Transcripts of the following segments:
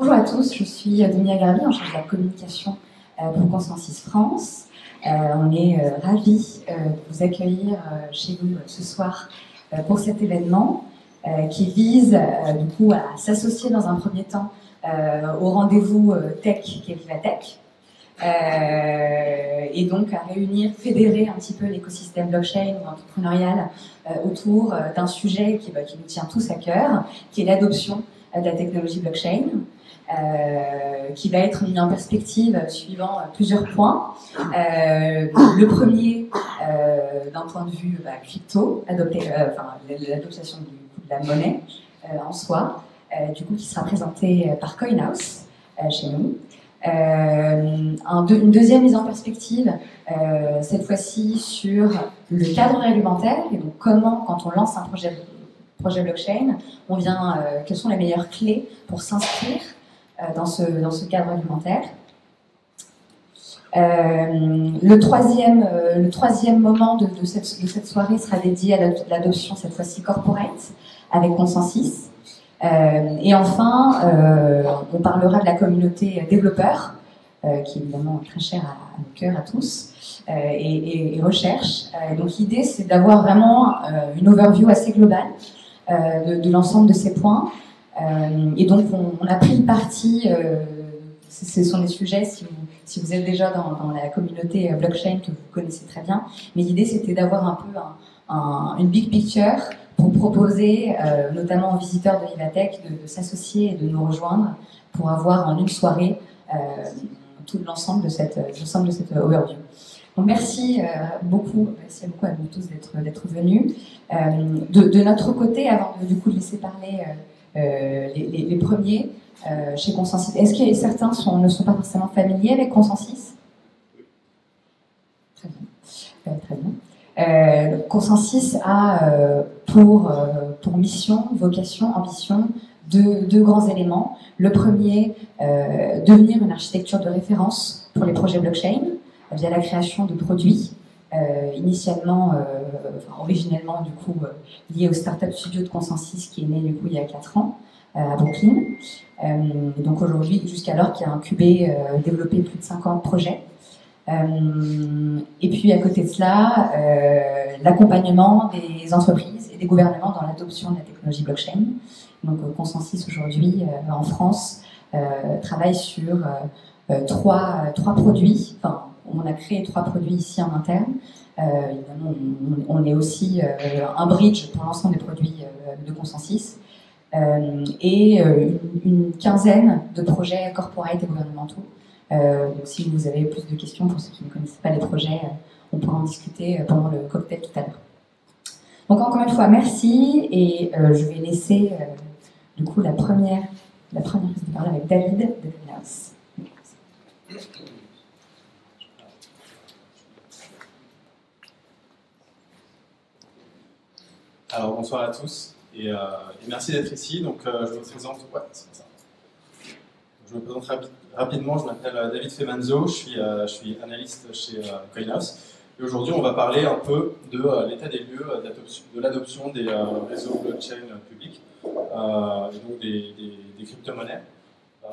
Bonjour à tous, je suis Dunia Garbi, en charge de la communication euh, pour Consensus France. Euh, on est euh, ravis de vous accueillir chez nous ce soir pour cet événement qui vise du coup à s'associer dans un premier temps au rendez-vous tech qui est Vivatech. Et donc à réunir, fédérer un petit peu l'écosystème blockchain ou entrepreneurial autour d'un sujet bah, qui, nous tient tous à cœur, qui est l'adoption de la technologie blockchain. Euh, qui va être mis en perspective suivant plusieurs points. Euh, le premier, euh, d'un point de vue bah, crypto, l'adoption de la monnaie en soi, du coup qui sera présenté par CoinHouse chez nous. une deuxième mise en perspective, cette fois-ci sur le cadre réglementaire et donc comment, quand on lance un projet, blockchain, on vient, quelles sont les meilleures clés pour s'inscrire euh, dans, ce, dans ce cadre alimentaire. Euh, le, troisième, euh, le troisième moment de, cette, de, cette, soirée sera dédié à l'adoption, cette fois-ci corporate, avec consensus. et enfin, on parlera de la communauté développeur, qui est évidemment très chère à, nos cœurs à tous, et, recherche. donc l'idée, c'est d'avoir vraiment une overview assez globale de, de l'ensemble de ces points, euh, et donc, on, a pris le parti, euh, ce sont des sujets, si vous, êtes déjà dans, la communauté blockchain que vous connaissez très bien, mais l'idée c'était d'avoir un peu une big picture pour proposer, euh, notamment aux visiteurs de Vivatech, de, s'associer et de nous rejoindre pour avoir en une soirée tout l'ensemble de cette, l'ensemble de cette overview. Donc merci beaucoup, merci beaucoup à vous tous d'être, d'être venus. de, notre côté, avant de, du coup de laisser parler euh, les, premiers euh, chez Consensus. Est-ce que certains ne sont pas forcément familiers avec Consensus? Très bien. Euh. Consensus a pour, mission, vocation, ambition deux, grands éléments. Le premier, devenir une architecture de référence pour les projets blockchain via la création de produits euh, initialement, euh, enfin, originellement du coup euh, lié au Startup Studio de Consensus qui est né du coup il y a 4 ans à Brooklyn. donc aujourd'hui, jusqu'alors, qui a incubé, développé plus de 50 projets. et puis à côté de cela, l'accompagnement des entreprises et des gouvernements dans l'adoption de la technologie blockchain. Donc Consensus aujourd'hui en France travaille sur trois, trois produits, enfin on a créé trois produits ici en interne. Euh, on, est aussi euh, un bridge pour l'ensemble des produits euh, de consensus. et une, quinzaine de projets corporate et gouvernementaux. donc si vous avez plus de questions pour ceux qui ne connaissent pas les projets, on pourra en discuter pendant le cocktail tout à l'heure. Donc encore une fois, merci et je vais laisser du coup la première, la première de parole avec David de House. Alors bonsoir à tous et, euh, merci d'être ici. Donc euh, je me présente. Je me présente rapidement. Je m'appelle euh, David Femanzo. Je suis, je suis analyste chez Coinhouse. Et aujourd'hui, on va parler un peu de l'état des lieux de l'adoption des réseaux blockchain publics et donc des, des, crypto-monnaies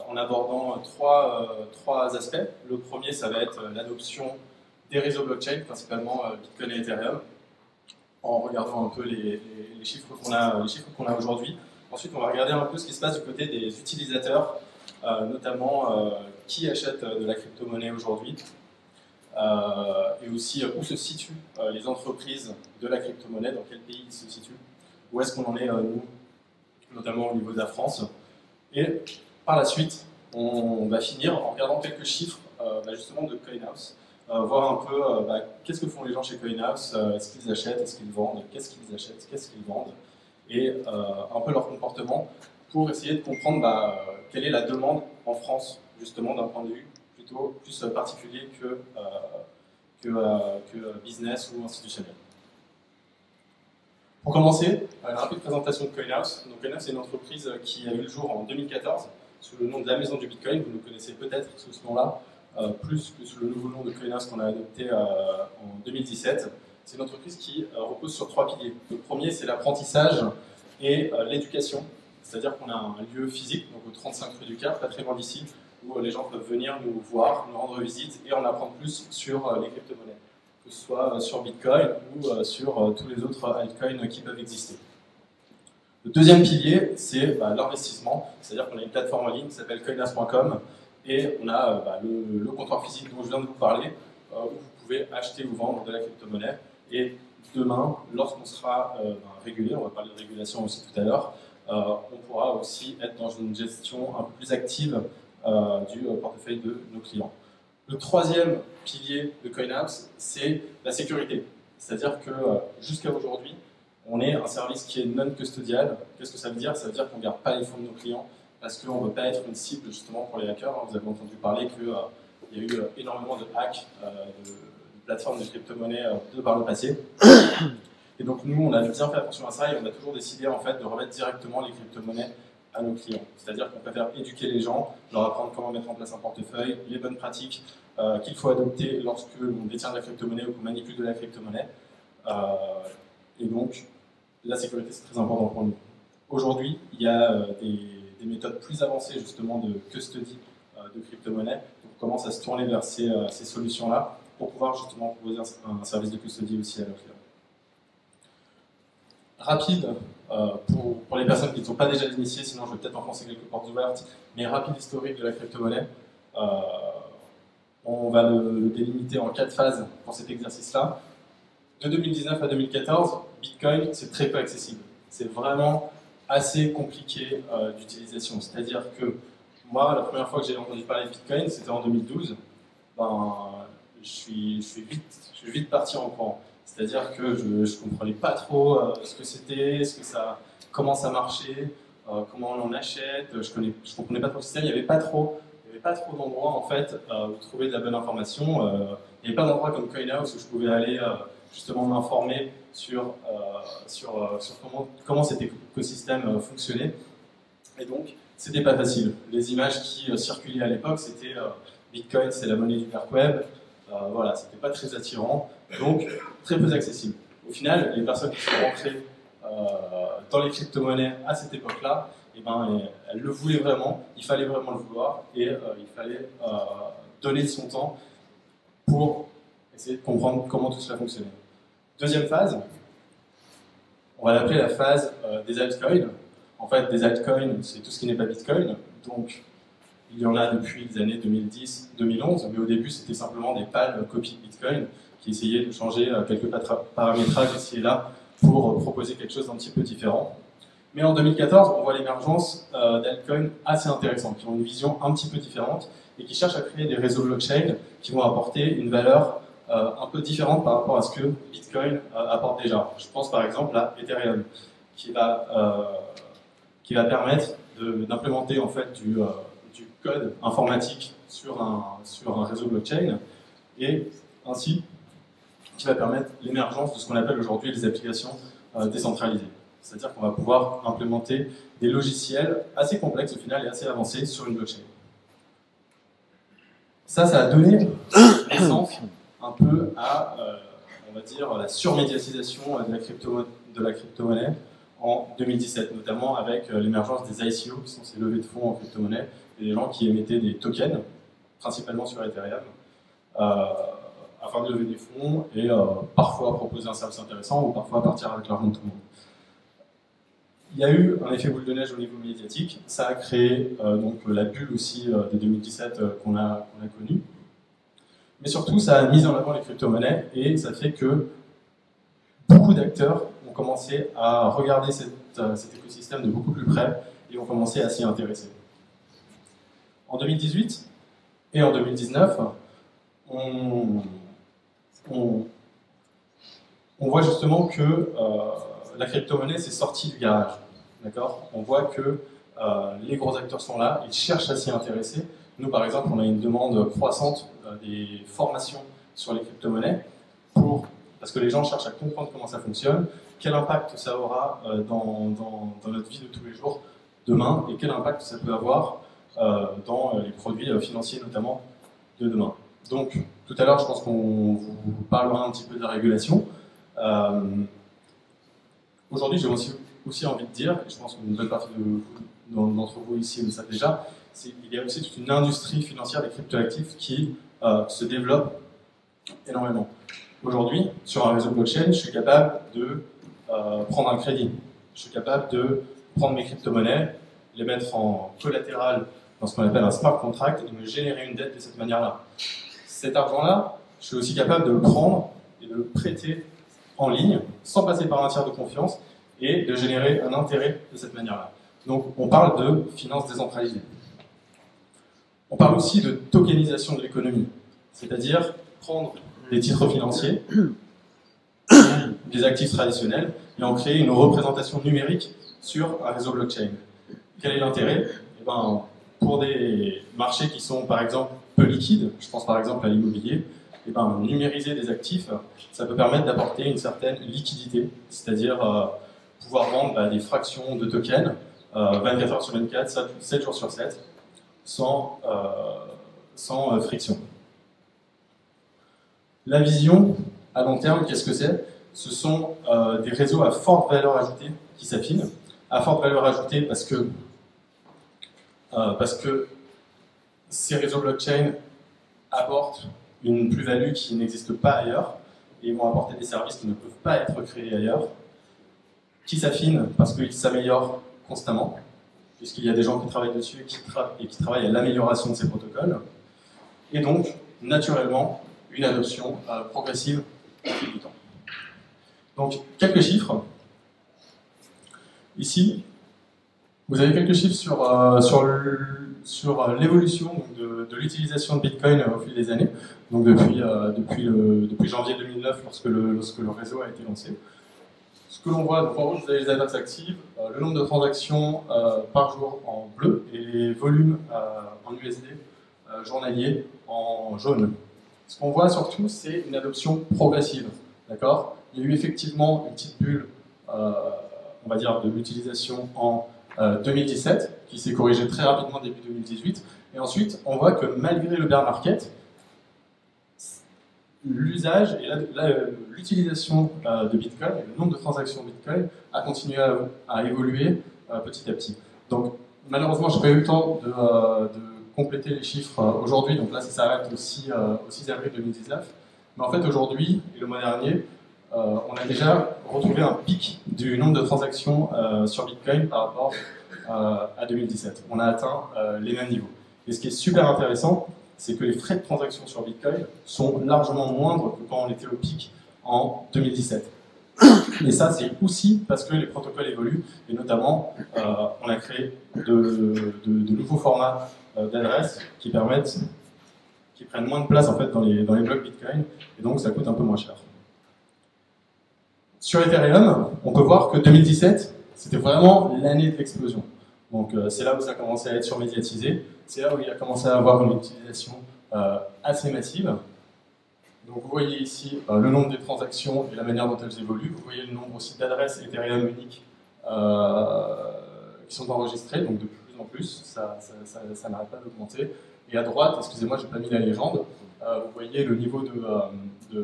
en abordant trois, trois aspects. Le premier, ça va être l'adoption des réseaux blockchain, principalement Bitcoin et Ethereum en regardant un peu les, chiffres qu'on a, aujourd'hui. Ensuite, on va regarder un peu ce qui se passe du côté des utilisateurs, euh, notamment euh, qui achète de la crypto-monnaie aujourd'hui, euh, et aussi où se situent les entreprises de la crypto-monnaie, dans quel pays ils se situent, où est-ce qu'on en est, nous, notamment au niveau de la France. Et par la suite, on va finir en regardant quelques chiffres bah, justement de CoinHouse, euh, voir un peu euh, bah, qu'est-ce que font les gens chez CoinHouse, euh, est-ce qu'ils achètent, est-ce qu'ils vendent, qu'est-ce qu'ils achètent, qu'est-ce qu'ils vendent, et un peu leur comportement pour essayer de comprendre bah, quelle est la demande en France, justement d'un point de vue plutôt plus particulier que, que, business ou institutionnel. Pour commencer, une rapide présentation de CoinHouse. Donc CoinHouse est une entreprise qui a eu le jour en 2014 sous le nom de la Maison du Bitcoin. Vous nous connaissez peut-être sous ce nom-là. Euh, plus que sous le nouveau nom de Coinhouse qu'on a adopté euh, en 2017. C'est une entreprise qui euh, repose sur trois piliers. Le premier, c'est l'apprentissage et l'éducation. C'est-à-dire qu'on a un lieu physique, donc au 35 rue du Cap, pas très loin d'ici, où les gens peuvent venir nous voir, nous rendre visite et en apprendre plus sur les crypto-monnaies, que ce soit sur Bitcoin ou sur tous les autres altcoins qui peuvent exister. Le deuxième pilier, c'est bah, l'investissement, c'est-à-dire qu'on a une plateforme en ligne qui s'appelle coinas.com et on a bah, le, comptoir physique dont je viens de vous parler, où vous pouvez acheter ou vendre de la crypto-monnaie. Et demain, lorsqu'on sera euh, ben, régulé, on va parler de régulation aussi tout à l'heure, euh, on pourra aussi être dans une gestion un peu plus active euh, du portefeuille de nos clients. Le troisième pilier de CoinApps, c'est la sécurité. C'est-à-dire que jusqu'à aujourd'hui, on est un service qui est non custodial. Qu'est-ce que ça veut dire? Ça veut dire qu'on ne garde pas les fonds de nos clients parce qu'on ne veut pas être une cible justement pour les hackers. Vous avez entendu parler qu'il y a eu énormément de hacks de, plateformes de crypto-monnaie euh, de par le passé. Et donc nous, on a bien fait attention à ça et on a toujours décidé en fait de remettre directement les crypto-monnaies à nos clients. C'est-à-dire qu'on préfère éduquer les gens, leur apprendre comment mettre en place un portefeuille, les bonnes pratiques euh, qu'il faut adopter lorsque l'on détient de la crypto-monnaie ou qu'on manipule de la crypto-monnaie. Euh, et donc, la sécurité, c'est très important pour nous. Aujourd'hui, il y a des, des, méthodes plus avancées justement de custody de crypto-monnaie. On commence à se tourner vers ces, ces solutions-là pour pouvoir justement proposer un, service de custody aussi à nos clients. Rapide, euh, pour, les personnes qui ne sont pas déjà initiées, sinon je vais peut-être enfoncer quelques portes ouvertes, mais rapide historique de la crypto-monnaie. Euh, on va le, délimiter en quatre phases pour cet exercice-là. De 2019 à 2014, Bitcoin, c'est très peu accessible. C'est vraiment assez compliqué euh, d'utilisation. C'est-à-dire que moi, la première fois que j'ai entendu parler de Bitcoin, c'était en 2012. Ben, je suis, vite, parti en courant. C'est-à-dire que je ne comprenais pas trop euh, ce que c'était, ce que ça, comment ça marchait, euh, comment on achète. Je ne comprenais pas trop le système. Il n'y avait pas trop, trop d'endroits en fait où trouver de la bonne information. il n'y avait pas d'endroit comme CoinHouse où je pouvais aller justement m'informer sur, sur, sur, comment, comment cet écosystème fonctionnait. Et donc, c'était pas facile. Les images qui circulaient à l'époque, c'était Bitcoin, c'est la monnaie du dark web. Euh, voilà, c'était pas très attirant, donc très peu accessible. Au final, les personnes qui sont rentrées euh, dans les crypto-monnaies à cette époque-là, eh ben, elles le voulaient vraiment, il fallait vraiment le vouloir, et euh, il fallait donner son temps pour essayer de comprendre comment tout cela fonctionnait. Deuxième phase, on va l'appeler la phase des altcoins. En fait, des altcoins, c'est tout ce qui n'est pas Bitcoin. Donc, il y en a depuis les années 2010-2011, mais au début c'était simplement des pâles copies de Bitcoin qui essayaient de changer euh, quelques paramétrages ici et là pour euh, proposer quelque chose d'un petit peu différent. Mais en 2014, on voit l'émergence euh, d'altcoins assez intéressantes, qui ont une vision un petit peu différente et qui cherchent à créer des réseaux blockchain qui vont apporter une valeur un peu différente par rapport à ce que Bitcoin apporte déjà. Je pense par exemple à Ethereum, qui va, qui va permettre d'implémenter en fait du, code informatique sur un, sur un réseau blockchain et ainsi qui va permettre l'émergence de ce qu'on appelle aujourd'hui les applications euh, décentralisées. C'est-à-dire qu'on va pouvoir implémenter des logiciels assez complexes au final et assez avancés sur une blockchain. Ça, ça a donné naissance un peu à, euh, on va dire, la surmédiatisation de la, crypto, crypto-monnaie en 2017, notamment avec euh, l'émergence des ICO, qui sont ces levées de fonds en crypto-monnaie, des gens qui émettaient des tokens, principalement sur Ethereum, euh, afin de lever des fonds et parfois proposer un service intéressant ou parfois partir avec l'argent de tout le monde. Il y a eu un effet boule de neige au niveau médiatique, ça a créé donc la bulle aussi de 2017 qu'on a, qu'on a connue. Mais surtout, ça a mis en avant les crypto-monnaies et ça fait que beaucoup d'acteurs ont commencé à regarder cet écosystème de beaucoup plus près et ont commencé à s'y intéresser. En 2018 et en 2019, on, voit justement que euh, la crypto-monnaie s'est sortie du garage. On voit que euh, les gros acteurs sont là, ils cherchent à s'y intéresser. Nous, par exemple, on a une demande croissante euh, des formations sur les crypto-monnaies pour, parce que les gens cherchent à comprendre comment ça fonctionne, quel impact ça aura dans, dans, notre vie de tous les jours demain et quel impact ça peut avoir euh, dans euh, les produits euh, financiers notamment de demain. Donc, tout à l'heure, je pense qu'on vous parlera un petit peu de la régulation. Aujourd'hui, j'ai aussi aussi envie de dire, et je pense qu'une bonne partie d'entre vous ici le savent déjà, qu'il y a aussi toute une industrie financière des cryptoactifs qui euh, se développe énormément. Aujourd'hui, sur un réseau blockchain, je suis capable de euh, prendre un crédit. Je suis capable de prendre mes crypto-monnaies, les mettre en collatéral dans ce qu'on appelle un smart contract et me générer une dette de cette manière-là. Cet argent-là, je suis aussi capable de le prendre et de le prêter en ligne sans passer par un tiers de confiance et de générer un intérêt de cette manière-là. Donc on parle de finances décentralisées. On parle aussi de tokenisation de l'économie, c'est-à-dire prendre des titres financiers, des actifs traditionnels, et en créer une représentation numérique sur un réseau blockchain. Quel est l'intérêt? Eh ben, Pour des marchés qui sont par exemple peu liquides, je pense par exemple à l'immobilier, eh ben, numériser des actifs, ça peut permettre d'apporter une certaine liquidité, c'est-à-dire euh, pouvoir vendre bah, des fractions de tokens 24 euh, heures sur 24, 7 jours sur 7, sans, euh, sans friction. La vision, à long terme, qu'est-ce que c'est? Ce sont des réseaux à forte valeur ajoutée qui s'affinent. À forte valeur ajoutée parce que, parce que ces réseaux blockchain apportent une plus-value qui n'existe pas ailleurs et vont apporter des services qui ne peuvent pas être créés ailleurs, qui s'affinent parce qu'ils s'améliorent constamment, puisqu'il y a des gens qui travaillent dessus et qui, travaillent à l'amélioration de ces protocoles, et donc, naturellement, une adoption euh, progressive au fil du temps. Donc, quelques chiffres. Ici, vous avez quelques chiffres sur, euh, sur euh, l'évolution de, l'utilisation de Bitcoin au fil des années, donc depuis, depuis, depuis janvier 2009 lorsque lorsque le réseau a été lancé. Ce que l'on voit, donc en rouge vous avez les adresses actives, euh, le nombre de transactions par jour en bleu et les volumes en USD journaliers en jaune. Ce qu'on voit surtout, c'est une adoption progressive. D'accord? Il y a eu effectivement une petite bulle, on va dire, de l'utilisation en 2017, euh, qui s'est corrigé très rapidement début 2018. Et ensuite, on voit que malgré le bear market, l'usage et l'utilisation euh, de Bitcoin, le nombre de transactions Bitcoin a continué à, évoluer euh, petit à petit. Donc, malheureusement, je n'ai pas eu le temps de, compléter les chiffres aujourd'hui, donc là, ça s'arrête au 6, au 6 avril 2019. Mais en fait, aujourd'hui et le mois dernier, euh, on a déjà retrouvé un pic du nombre de transactions euh, sur Bitcoin par rapport euh, à 2017. On a atteint les mêmes niveaux. Et ce qui est super intéressant, c'est que les frais de transaction sur Bitcoin sont largement moindres que quand on était au pic en 2017. Et ça, c'est aussi parce que les protocoles évoluent, et notamment, on a créé de, nouveaux formats d'adresses qui permettent, qui prennent moins de place en fait dans les, dans les blocs Bitcoin, et donc ça coûte un peu moins cher. Sur Ethereum, on peut voir que 2017, c'était vraiment l'année de l'explosion. Donc euh, c'est là où ça a commencé à être surmédiatisé, c'est là où il a commencé à avoir une utilisation euh, assez massive. Donc vous voyez ici euh, le nombre des transactions et la manière dont elles évoluent. Vous voyez le nombre aussi d'adresses Ethereum uniques qui sont enregistrées, donc de plus en plus, ça, n'arrête pas d'augmenter. Et à droite, excusez-moi, j'ai pas mis la légende, vous voyez le niveau de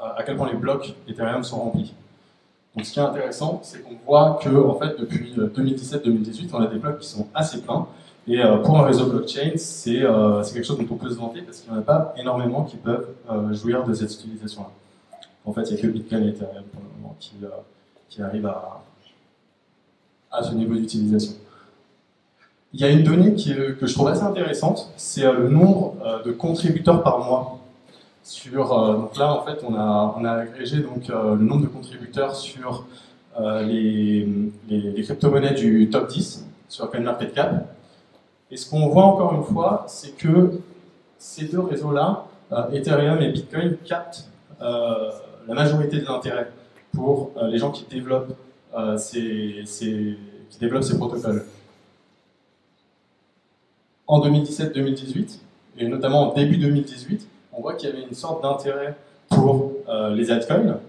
à quel point les blocs Ethereum sont remplis. Donc ce qui est intéressant, c'est qu'on voit que en fait, depuis 2017-2018, on a des blocs qui sont assez pleins. Et euh, pour un réseau blockchain, euh, c'est quelque chose dont on peut se vanter parce qu'il n'y en a pas énormément qui peuvent euh, jouir de cette utilisation-là. En fait, il n'y a que Bitcoin et Ethereum pour le moment qui, arrivent à, ce niveau d'utilisation. Il y a une donnée que je trouve assez intéressante, c'est le nombre de contributeurs par mois euh, donc là, en fait, on a, agrégé donc, euh, le nombre de contributeurs sur euh, les, les, crypto-monnaies du top 10 sur CoinMarketCap. Et ce qu'on voit encore une fois, c'est que ces deux réseaux-là, Ethereum et Bitcoin, captent la majorité de l'intérêt pour les gens qui développent, ces, ces, qui développent ces protocoles. En 2017-2018, et notamment en début 2018, on voit qu'il y avait une sorte d'intérêt pour euh, les altcoins,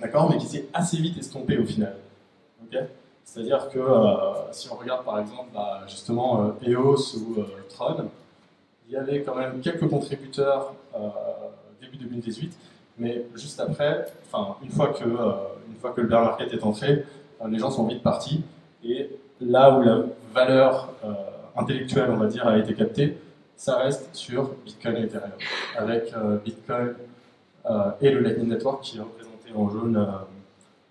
d'accord, mais qui s'est assez vite estompé au final. C'est-à-dire que euh, si on regarde par exemple bah, justement euh, EOS ou Tron, il y avait quand même quelques contributeurs début 2018, mais juste après, enfin une fois que une fois que le bear market est entré, les gens sont vite partis. Et là où la valeur intellectuelle, on va dire, a été captée, ça reste sur Bitcoin et Ethereum, avec Bitcoin et le Lightning Network qui est représenté en jaune,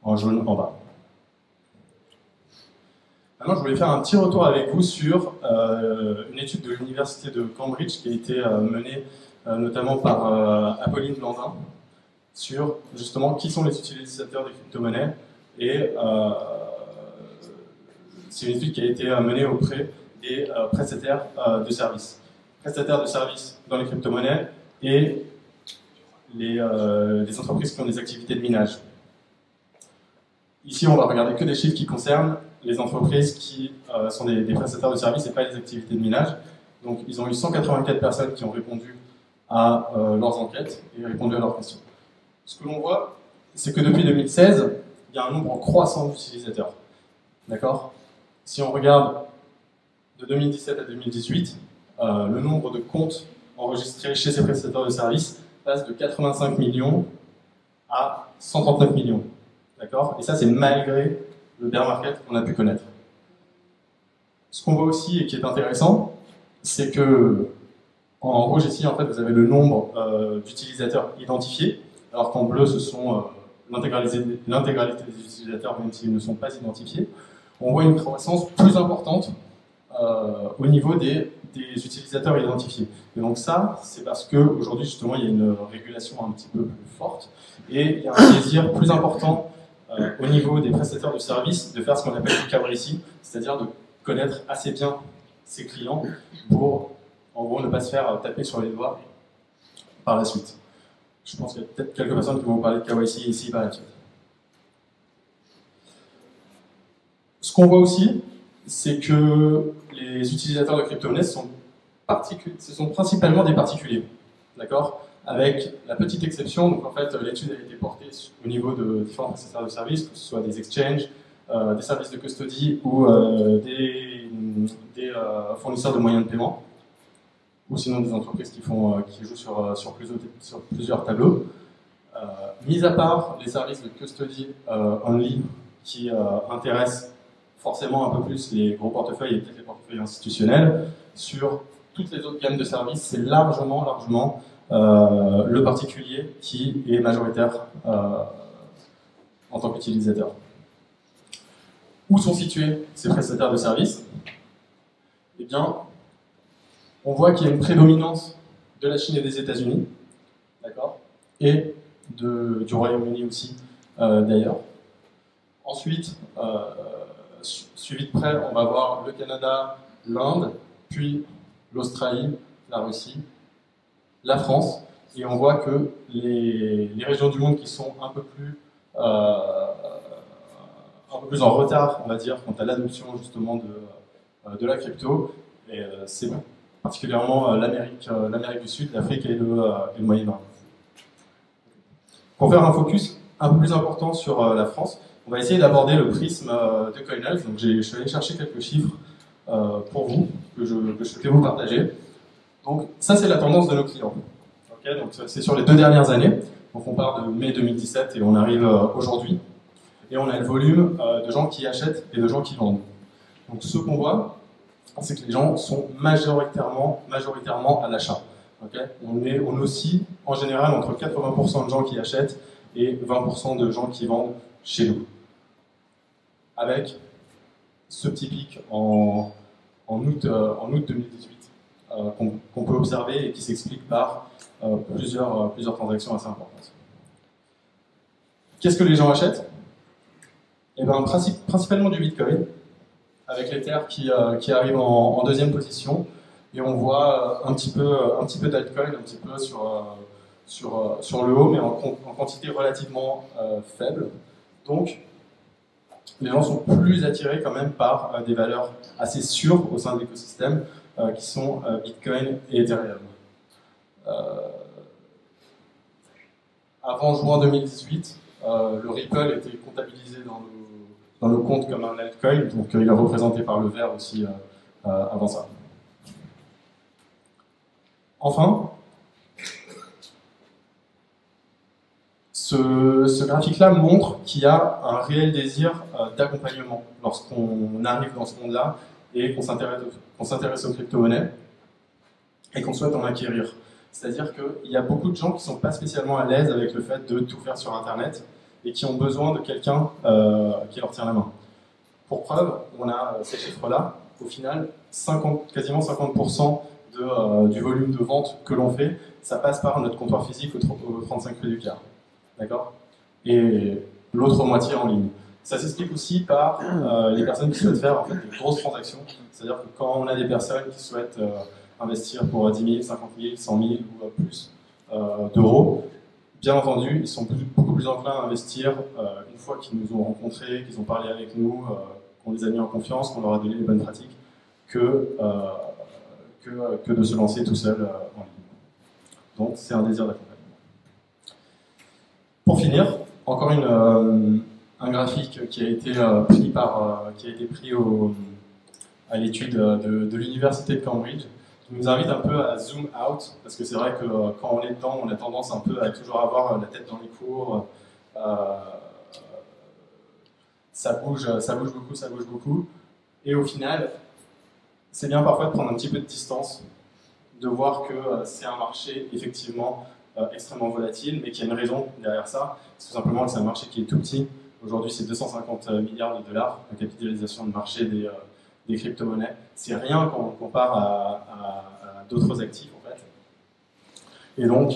en jaune en bas. Maintenant, je voulais faire un petit retour avec vous sur euh, une étude de l'université de Cambridge qui a été euh, menée euh, notamment par Apolline Blandin sur justement qui sont les utilisateurs des crypto-monnaies et c'est une étude qui a été menée auprès des prestataires de services. Prestataires de services dans les crypto-monnaies et les, les entreprises qui ont des activités de minage. Ici, on va regarder que des chiffres qui concernent les entreprises qui euh, sont des, prestataires de services et pas les activités de minage. Donc, ils ont eu 184 personnes qui ont répondu à euh, leurs enquêtes et répondu à leurs questions. Ce que l'on voit, c'est que depuis 2016, il y a un nombre croissant d'utilisateurs. D'accord? Si on regarde de 2017 à 2018, euh, le nombre de comptes enregistrés chez ces prestataires de services passe de 85 millions à 139 millions. D'accord? Et ça, c'est malgré le bear market qu'on a pu connaître. Ce qu'on voit aussi et qui est intéressant, c'est que en rouge ici, en fait, vous avez le nombre euh, d'utilisateurs identifiés, alors qu'en bleu, ce sont euh, l'intégralité des utilisateurs, même s'ils ne sont pas identifiés. On voit une croissance plus importante au niveau des, des, utilisateurs identifiés. Et donc ça, c'est parce qu'aujourd'hui, justement, il y a une régulation un petit peu plus forte et il y a un désir plus important euh, au niveau des prestataires de services de faire ce qu'on appelle du ici, c'est-à-dire de connaître assez bien ses clients pour, en gros, ne pas se faire taper sur les doigts par la suite. Je pense qu'il y a peut-être quelques personnes qui vont parler de KYC ici par la. Ce qu'on voit aussi, c'est que les utilisateurs de crypto-monnaies sont, principalement des particuliers. D'accord? Avec la petite exception, donc en fait l'étude a été portée au niveau de différents prestataires de services, que ce soit des exchanges, euh, des services de custody ou euh, des, euh, fournisseurs de moyens de paiement, ou sinon des entreprises qui, jouent sur, sur, plusieurs, sur plusieurs tableaux. mis à part les services de custody only qui intéressent forcément un peu plus les gros portefeuilles et peut-être les portefeuilles institutionnels, sur toutes les autres gammes de services, c'est largement, largement euh, le particulier qui est majoritaire euh, en tant qu'utilisateur. Où sont situés ces prestataires de services? Eh bien, on voit qu'il y a une prédominance de la Chine et des États-Unis, d'accord? Et du Royaume-Uni aussi, euh, d'ailleurs. Ensuite, suivi de près, on va voir le Canada, l'Inde, puis l'Australie, la Russie, la France, et on voit que les, régions du monde qui sont un peu plus euh, un peu plus en retard, on va dire, quant à l'adoption justement de, euh, la crypto, euh, c'est particulièrement l'Amérique, l'Amérique du Sud, l'Afrique et le, Moyen-Orient. Pour faire un focus un peu plus important sur la France, on va essayer d'aborder le prisme de CoinHealth. Donc je suis allé chercher quelques chiffres pour vous que je, que je vous partager. Donc ça, c'est la tendance de nos clients. donc c'est sur les deux dernières années. Donc on part de mai 2017 et on arrive euh, aujourd'hui. Et on a le volume euh, de gens qui achètent et de gens qui vendent. Donc ce qu'on voit, c'est que les gens sont majoritairement, majoritairement à l'achat. on, est, on aussi en général entre 80% de gens qui achètent et 20% de gens qui vendent chez nous. Avec ce petit pic en, août, euh, en août 2018 euh, qu'on peut observer et qui s'explique par euh, plusieurs, euh, transactions assez importantes. Qu'est-ce que les gens achètent? Eh bien, principalement du Bitcoin, avec l'Ether qui, qui arrive en, deuxième position, et on voit un petit peu, un un petit peu sur, le haut, mais en quantité relativement faible. Donc, les gens sont plus attirés quand même par des valeurs assez sûres au sein de l'écosystème, euh, qui sont euh, Bitcoin et Ethereum. Euh, avant juin 2018, le Ripple était comptabilisé dans le, dans le compte comme un altcoin, donc il est représenté par le vert aussi avant ça. Enfin, ce, graphique-là montre qu'il y a un réel désir d'accompagnement lorsqu'on arrive dans ce monde-là et qu'on s'intéresse aux crypto-monnaies et qu'on souhaite en acquérir. C'est-à-dire qu'il y a beaucoup de gens qui ne sont pas spécialement à l'aise avec le fait de tout faire sur Internet et qui ont besoin de quelqu'un euh, qui leur tient la main. Pour preuve, on a ces chiffres-là. Au final, 50, quasiment 50% de, euh, du volume de vente que l'on fait, ça passe par notre comptoir physique au, 35 rue du Car. D'accord? Et l'autre moitié en ligne. Ça s'explique aussi par euh, les personnes qui souhaitent faire en fait, des grosses transactions. C'est-à-dire que quand on a des personnes qui souhaitent investir pour 10 000, 50 000, 100 000 ou plus d'euros, Bien entendu, ils sont beaucoup plus enclins à investir euh, une fois qu'ils nous ont rencontrés, qu'ils ont parlé avec nous, euh, qu'on les a mis en confiance, qu'on leur a donné les bonnes pratiques, que, euh, que, de se lancer tout seul en ligne. Donc c'est un désir d'accompagnement. Pour finir, encore une, un graphique qui a été pris, par, qui a été pris à l'étude de, l'Université de Cambridge nous invite un peu à zoom out, parce que c'est vrai que euh, quand on est dedans, on a tendance un peu à toujours avoir la tête dans les cours. Euh, ça bouge, ça bouge beaucoup, ça bouge beaucoup. Et au final, c'est bien parfois de prendre un petit peu de distance, de voir que euh, c'est un marché effectivement extrêmement volatile, mais qu'il y a une raison derrière ça. C'est tout simplement que c'est un marché qui est tout petit. Aujourd'hui, c'est 250 milliards de dollars, la capitalisation de marché des, des crypto-monnaies. C'est rien quand on compare à, d'autres actifs, en fait. Et donc,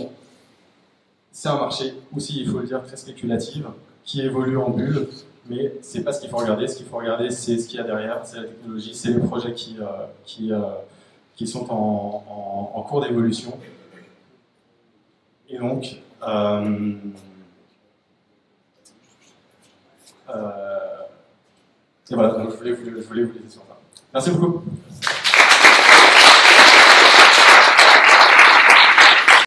c'est un marché aussi, il faut le dire, très spéculatif, qui évolue en bulle, mais c'est pas ce qu'il faut regarder. Ce qu'il faut regarder, c'est ce qu'il y a derrière, c'est la technologie, c'est les projets qui, euh, qui, euh, qui sont en, cours d'évolution. Et donc, euh, et voilà, donc je voulais, je voulais vous laisser sur ça. Merci beaucoup.